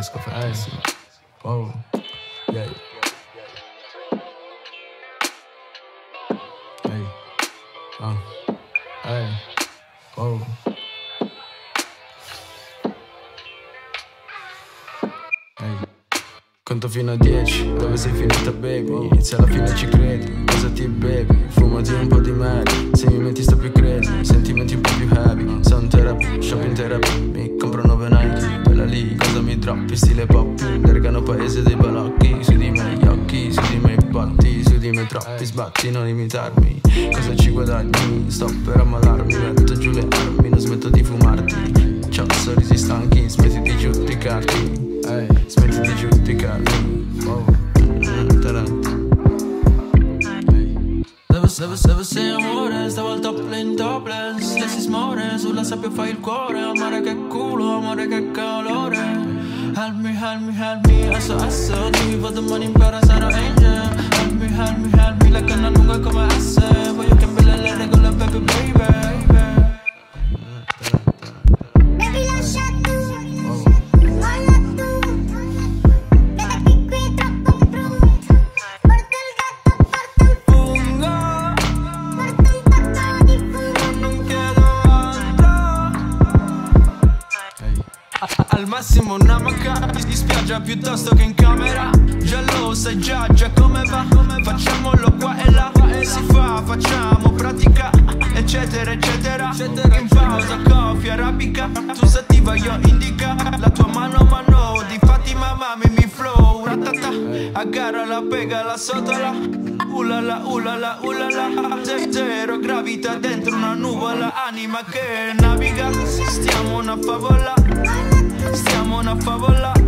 esco fortissimo. Oh, yeah. Ehi, ah, ehi, oh. Ehi. Conto fino a 10, dove sei finita baby? Inizia alla fine ci credi, cosa ti bevi? Fumati un po' di meglio, se mi metti sto più crazy Sentimenti un po' più heavy, sound therapy, shopping therapy droppi? Stile pop, dergano paese dei balocchi Su di me gli occhi, su di me i botti Su di me troppi sbatti, non imitarmi Cosa ci guadagni? Sto per ammalarmi, metto giù le armi Non smetto di fumarti Ciao, sorrisi stanchi, smetti di giudicarti Ehi, smetti di giudicarmi Oh, mm, deve, deve sei amore, stavolta plain topless Lei si smore, sulla sabbia fai il cuore Amore che culo, amore che calore Help me, help me, help me. I saw, I saw, give me for the money, but I said, I ain't. Massimo una macca di spiaggia piuttosto che in camera. Già lo sai già, già come va. Facciamolo qua e là. E si fa, facciamo pratica Eccetera, eccetera. In pausa, coffee arabica. Tu sativa, io indica. La tua mano, mano Di Fatima, mami, mi flow. Ratata, agarra la pega, la sotola. Ulala, ulala, ulala. Ze- Zero gravità dentro una nuvola. Anima che naviga Stiamo una favola una favola